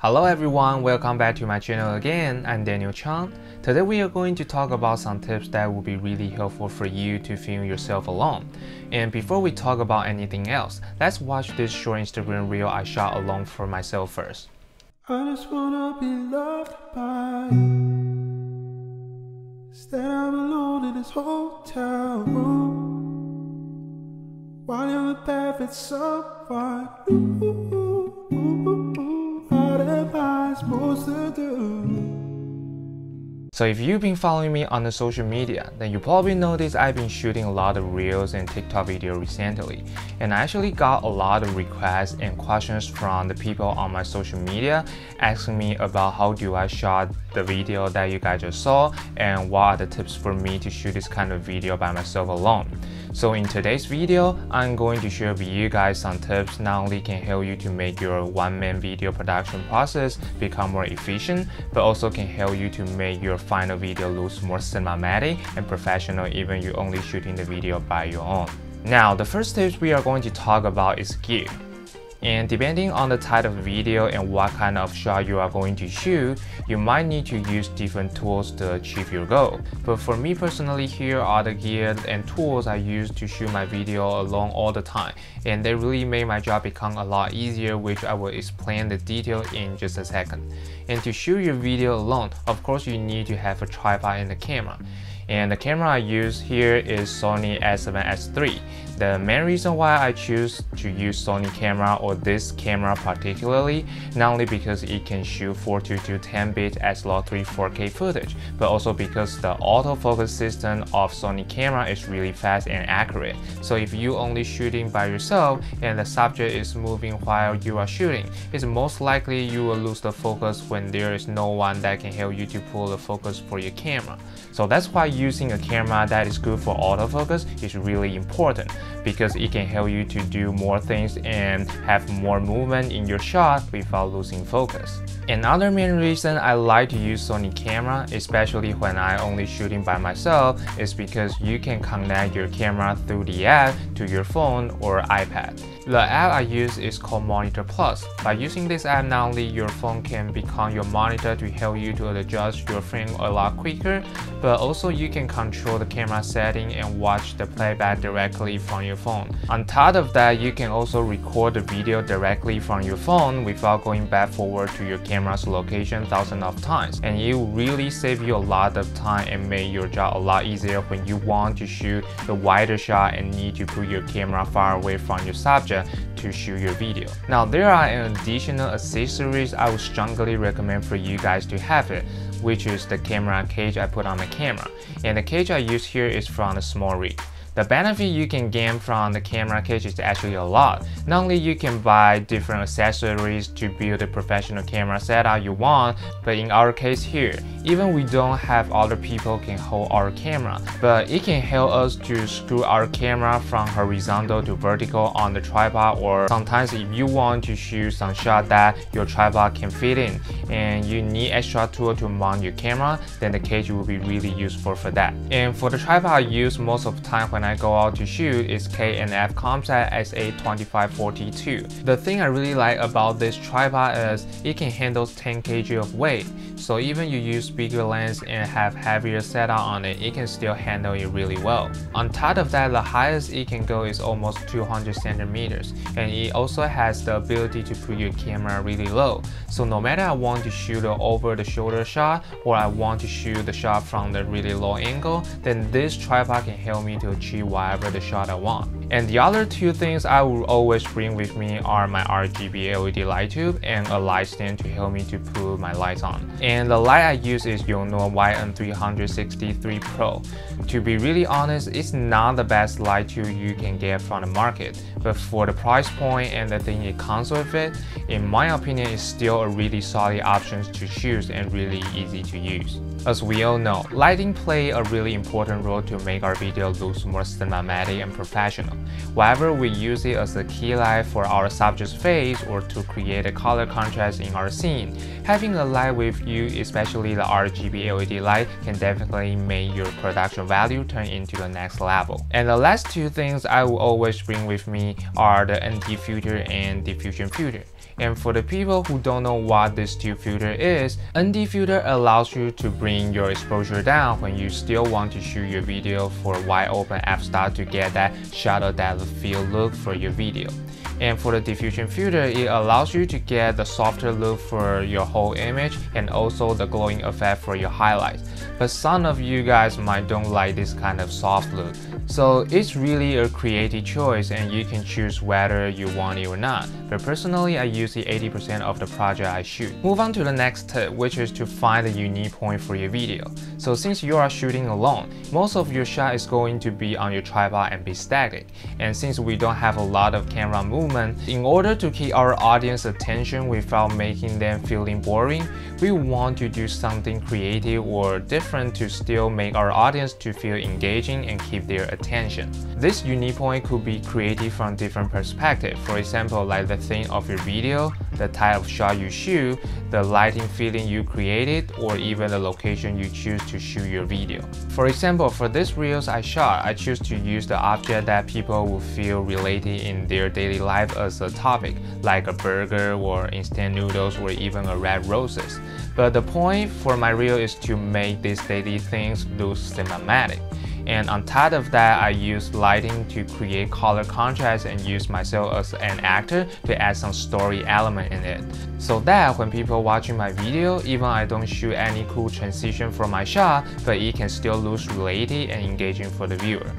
Hello everyone, welcome back to my channel again. I'm Daniel Chiang. Today we are going to talk about some tips that will be really helpful for you to film yourself alone. And before we talk about anything else, let's watch this short Instagram reel I shot alone for myself first. I just wanna be loved by. Instead I'm alone in this hotel room While you're there with someone supposed to do? So if you've been following me on the social media, then you probably noticed I've been shooting a lot of reels and TikTok video recently. And I actually got a lot of requests and questions from the people on my social media asking me about how do I shot the video that you guys just saw and what are the tips for me to shoot this kind of video by myself alone. So in today's video, I'm going to share with you guys some tips not only can help you to make your one-man video production process become more efficient, but also can help you to make your final video looks more cinematic and professional even you only shooting the video by your own. Now, the first tips we are going to talk about is gear. And depending on the type of video and what kind of shot you are going to shoot, you might need to use different tools to achieve your goal. But for me personally, here are the gear and tools I use to shoot my video alone all the time. And they really made my job become a lot easier, which I will explain the detail in just a second. And to shoot your video alone, of course you need to have a tripod and a camera. And the camera I use here is Sony a7S III. The main reason why I choose to use Sony camera or this camera particularly, not only because it can shoot 422 10-bit S-Log3 4K footage, but also because the autofocus system of Sony camera is really fast and accurate. So if you only shooting by yourself and the subject is moving while you are shooting, it's most likely you will lose the focus when there is no one that can help you to pull the focus for your camera. So that's why using a camera that is good for autofocus is really important because it can help you to do more things and have more movement in your shot without losing focus. Another main reason I like to use Sony camera, especially when I only shooting by myself, is because you can connect your camera through the app to your phone or iPad. The app I use is called Monitor Plus. By using this app, not only your phone can become your monitor to help you to adjust your frame a lot quicker, but also you can control the camera setting and watch the playback directly from your phone. On top of that, you can also record the video directly from your phone without going back forward to your camera's location thousands of times. And it will really save you a lot of time and make your job a lot easier when you want to shoot the wider shot and need to put your camera far away from your subject to shoot your video. Now there are additional accessories I would strongly recommend for you guys to have it which is the camera cage I put on my camera. And the cage I use here is from the SmallRig. The benefit you can gain from the camera cage is actually a lot. Not only you can buy different accessories to build the professional camera setup you want, but in our case here, even we don't have other people can hold our camera, but it can help us to screw our camera from horizontal to vertical on the tripod or sometimes if you want to shoot some shot that your tripod can fit in and you need extra tool to mount your camera, then the cage will be really useful for that. And for the tripod I use most of the time when I go out to shoot is K&F Concept SA2542. The thing I really like about this tripod is it can handle 10 kg of weight. So even you use bigger lens and have heavier setup on it, it can still handle it really well. On top of that, the highest it can go is almost 200 centimeters, and it also has the ability to put your camera really low. So no matter I want to shoot an over the shoulder shot or I want to shoot the shot from the really low angle, then this tripod can help me to achieve whatever the shot I want. And the other two things I will always bring with me are my RGB LED light tube and a light stand to help me to put my lights on. And the light I use is Yongnuo YN360III Pro. To be really honest, it's not the best light tube you can get from the market, but for the price point and the thing it comes with it, in my opinion, it's still a really solid option to choose and really easy to use. As we all know, lighting play a really important role to make our video look more cinematic and professional. Whether we use it as a key light for our subject's face or to create a color contrast in our scene, having a light with you, especially the RGB LED light, can definitely make your production value turn into the next level. And the last two things I will always bring with me are the ND filter and diffusion filter. And for the people who don't know what this tilt filter is, ND filter allows you to bring your exposure down when you still want to shoot your video for wide open f-stop to get that shallow depth field look for your video. And for the diffusion filter, it allows you to get the softer look for your whole image and also the glowing effect for your highlights. But some of you guys might don't like this kind of soft look. So it's really a creative choice and you can choose whether you want it or not. But personally, I use the 80% of the project I shoot. Move on to the next tip, which is to find the unique point for your video. So since you are shooting alone, most of your shot is going to be on your tripod and be static. And since we don't have a lot of camera movement, in order to keep our audience attention without making them feeling boring, we want to do something creative or different to still make our audience to feel engaging and keep their attention. This unique point could be created from different perspectives, for example like the theme of your video, the type of shot you shoot, the lighting feeling you created, or even the location you choose to shoot your video. For example, for this reels I shot, I choose to use the object that people will feel related in their daily life as a topic, like a burger or instant noodles or even a red roses. But the point for my reel is to make these daily things look cinematic. And on top of that, I use lighting to create color contrast and use myself as an actor to add some story element in it. So that when people watching my video, even I don't shoot any cool transition from my shot, but it can still look related and engaging for the viewer.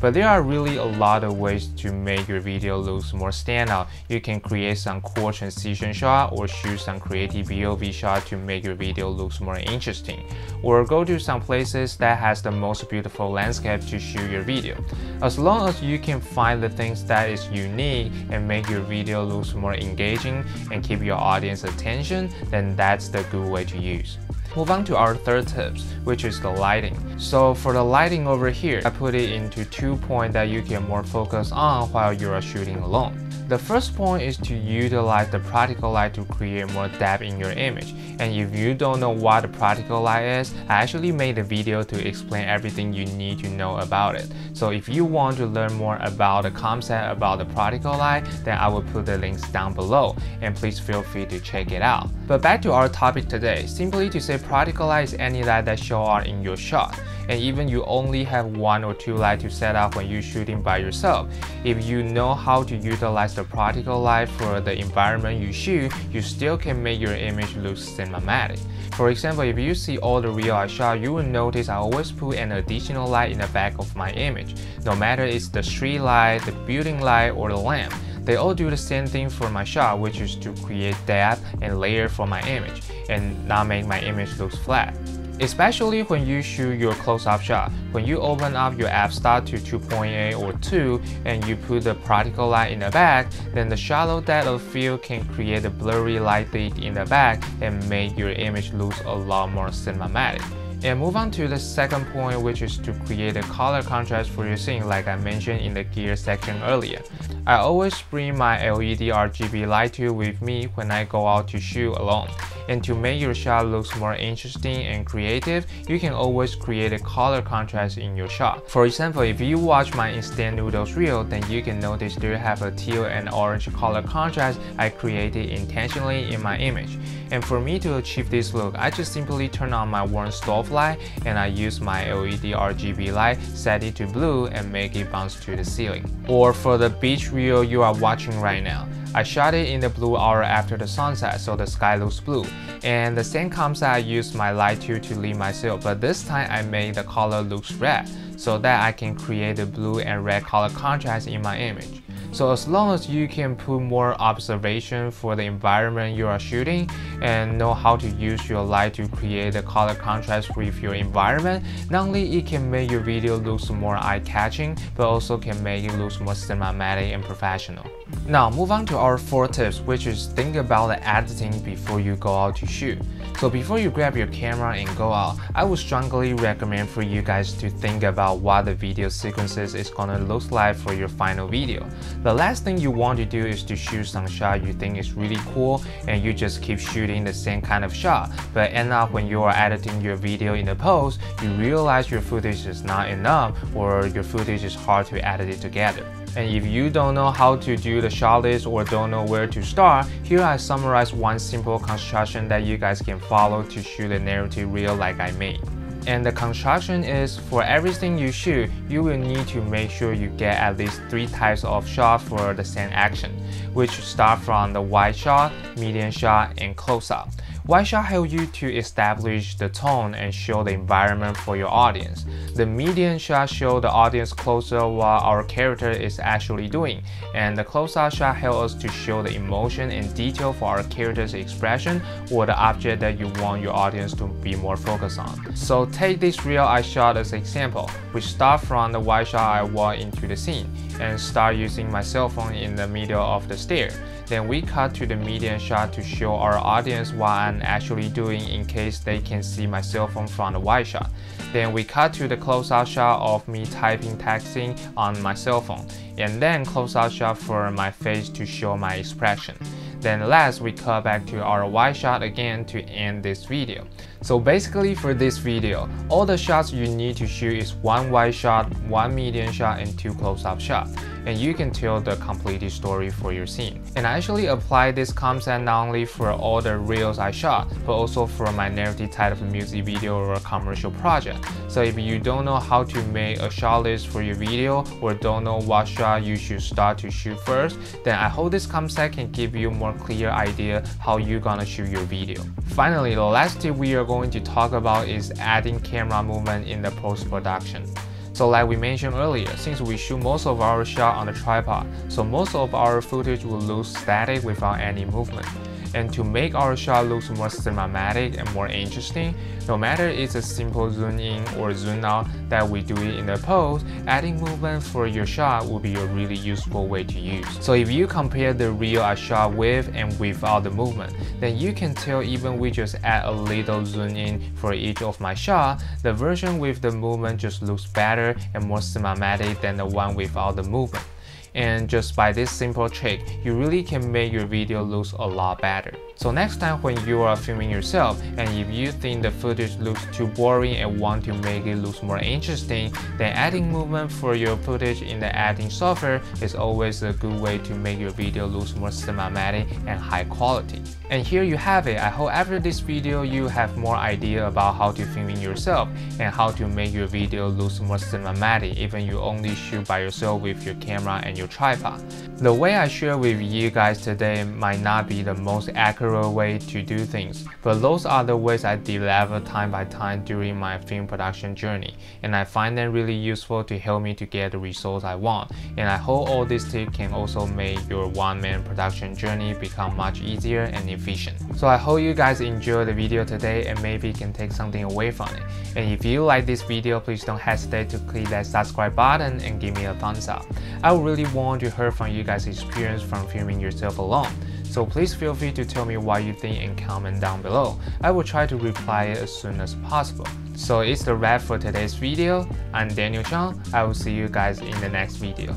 But there are really a lot of ways to make your video look more standout. You can create some cool transition shot or shoot some creative POV shot to make your video looks more interesting. Or go to some places that has the most beautiful landscape to shoot your video. As long as you can find the things that is unique and make your video looks more engaging and keep your audience attention, then that's the good way to use. Move on to our third tips, which is the lighting. So for the lighting over here, I put it into two points that you can more focus on while you are shooting alone. The first point is to utilize the practical light to create more depth in your image. And if you don't know what the practical light is, I actually made a video to explain everything you need to know about it. So if you want to learn more about the concept about the practical light, then I will put the links down below and please feel free to check it out. But back to our topic today, simply to say practicalize any light that show up in your shot and even you only have one or two light to set up when you're shooting by yourself. If you know how to utilize the practical light for the environment you shoot, you still can make your image look cinematic. For example, if you see all the real I shot, you will notice I always put an additional light in the back of my image, no matter it's the street light, the building light, or the lamp. They all do the same thing for my shot, which is to create depth and layer for my image, and not make my image look flat. Especially when you shoot your close-up shot. When you open up your f-stop to 2.8 or 2 and you put the practical light in the back, then the shallow depth of field can create a blurry light leak in the back and make your image look a lot more cinematic. And move on to the second point which is to create a color contrast for your scene like I mentioned in the gear section earlier. I always bring my LED RGB light tool with me when I go out to shoot alone. And to make your shot looks more interesting and creative, you can always create a color contrast in your shot. For example, if you watch my instant noodles reel, then you can notice there have a teal and orange color contrast I created intentionally in my image. And for me to achieve this look, I just simply turn on my warm stove light and I use my LED RGB light, set it to blue and make it bounce to the ceiling. Or for the beach reel you are watching right now, I shot it in the blue hour after the sunset so the sky looks blue. And the same concept I used my light tool to lead myself but this time I made the color looks red so that I can create the blue and red color contrast in my image. So as long as you can put more observation for the environment you are shooting and know how to use your light to create the color contrast with your environment, not only it can make your video look more eye-catching, but also can make it look more cinematic and professional. Now move on to our fourth tips, which is think about the editing before you go out to shoot. So before you grab your camera and go out, I would strongly recommend for you guys to think about what the video sequences is gonna look like for your final video. The last thing you want to do is to shoot some shot you think is really cool and you just keep shooting the same kind of shot, but end up when you are editing your video in the post, you realize your footage is not enough or your footage is hard to edit it together. And if you don't know how to do the shot list or don't know where to start, here I summarize one simple construction that you guys can follow to shoot a narrative reel like I made. And the construction is for everything you shoot, you will need to make sure you get at least three types of shot for the same action, which start from the wide shot, medium shot, and close up. Shot help you to establish the tone and show the environment for your audience. The medium shot show the audience closer what our character is actually doing, and the close-up shot help us to show the emotion and detail for our character's expression or the object that you want your audience to be more focused on. So take this reel I shot as an example. We start from the wide shot I walk into the scene and start using my cell phone in the middle of the stair. Then we cut to the medium shot to show our audience what I'm actually doing in case they can see my cell phone from the wide shot. Then we cut to the close-up shot of me typing texting on my cell phone, and then close-up shot for my face to show my expression. Then last, we cut back to our wide shot again to end this video. So basically for this video, all the shots you need to shoot is one wide shot, one medium shot, and two close-up shots and you can tell the complete story for your scene. And I actually apply this concept not only for all the reels I shot, but also for my narrative type of music video or commercial project. So if you don't know how to make a shot list for your video or don't know what shot you should start to shoot first, then I hope this concept can give you more clear idea how you're gonna shoot your video. Finally, the last tip we are going to talk about is adding camera movement in the post-production. So like we mentioned earlier, since we shoot most of our shot on the tripod, so most of our footage will look static without any movement. And to make our shot look more cinematic and more interesting, no matter it's a simple zoom in or zoom out that we do it in the pose, adding movement for your shot will be a really useful way to use. So if you compare the reel I shot with and without the movement, then you can tell even we just add a little zoom in for each of my shot, the version with the movement just looks better and more cinematic than the one without the movement and just by this simple trick, you really can make your video look a lot better. So next time when you are filming yourself and if you think the footage looks too boring and want to make it look more interesting, then adding movement for your footage in the editing software is always a good way to make your video look more cinematic and high quality. And here you have it. I hope after this video you have more idea about how to film yourself and how to make your video look more cinematic even you only shoot by yourself with your camera and your tripod. The way I share with you guys today might not be the most accurate way to do things, but those are the ways I develop time by time during my film production journey, and I find them really useful to help me to get the results I want, and I hope all these tips can also make your one-man production journey become much easier and efficient. So I hope you guys enjoy the video today and maybe can take something away from it. And if you like this video, please don't hesitate to click that subscribe button and give me a thumbs up. I really want to hear from you experience from filming yourself alone. So please feel free to tell me what you think and comment down below. I will try to reply as soon as possible. So it's the wrap for today's video. I'm Daniel Chiang. I will see you guys in the next video.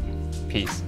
Peace.